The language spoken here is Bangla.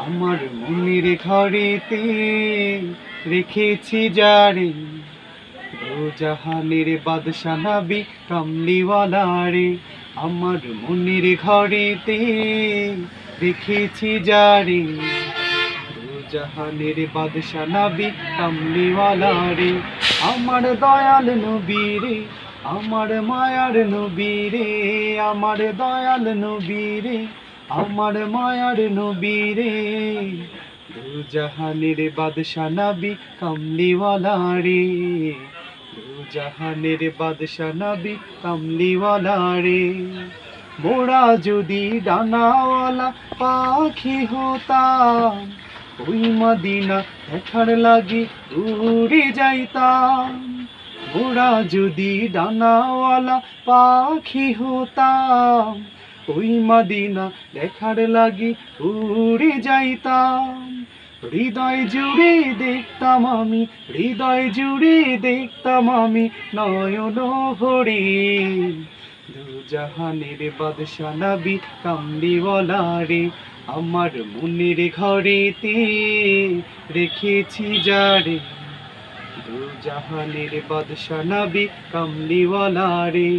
আমার মনের ঘরেতে রেখেছি যারে জাহানের বাদশা নবী কামলিওয়ালা রে আমার মনের ঘরেতে রেখেছি যারে জাহানের বাদশা নবী কামলিওয়ালা রে আমার দয়াল নবী রে আমার মায়ার নবী রে আমার দয়াল নবী রে আমার মায়ার নবী রে দু জাহানের বাদশা নবী কামলিওয়ালা রে দু জাহানের বাদশা নবী কামলিওয়ালা রে মোরা যদি ডানাওয়ালা পাখি হতাম, ওই মদিনা দেখার লাগি উড়ে যাইতাম। মোরা যদি ডানাওয়ালা পাখি হতাম ওই মদিনা দেখার লাগি উড়ে যাইতাম। হৃদয় জুড়ে দেখতাম আমি, হৃদয় জুড়ে দেখতাম আমি নয়ন ভরে। দু জাহানের বাদশা নবী কামলিওয়ালা রে, আমার মনের ঘরেতে রেখেছি যারে দু জাহানের বাদশা নবী কামলিওয়ালা রে।